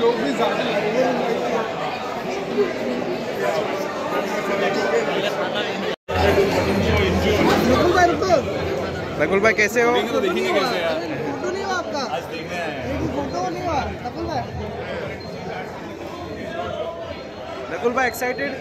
लोग भी ज़्यादा नकुल भाई कैसे हो? तो देखेंगे कैसे यार। फ़ोटो नहीं आपका? आज देखने आए फ़ोटो नहीं हुआ? नकुल भाई। नकुल भाई एक्साइटेड